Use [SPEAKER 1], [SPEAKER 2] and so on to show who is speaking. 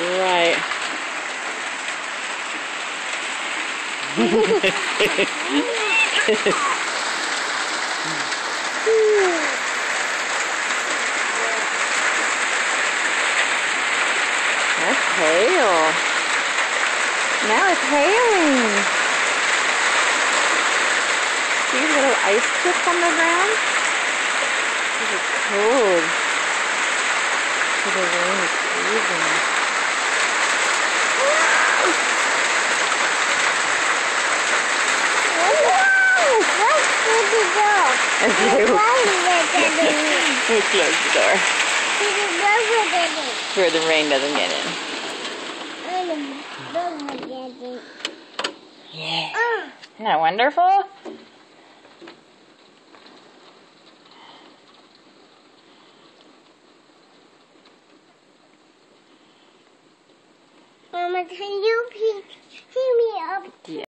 [SPEAKER 1] Right. That's hail. Now it's hailing. These little ice chips on the ground. This is cold. The rain is freezing. As they will we'll close the door where the rain doesn't get in. Yeah. Ah. Isn't that wonderful?
[SPEAKER 2] Mama, can you pick me up?
[SPEAKER 1] Yeah.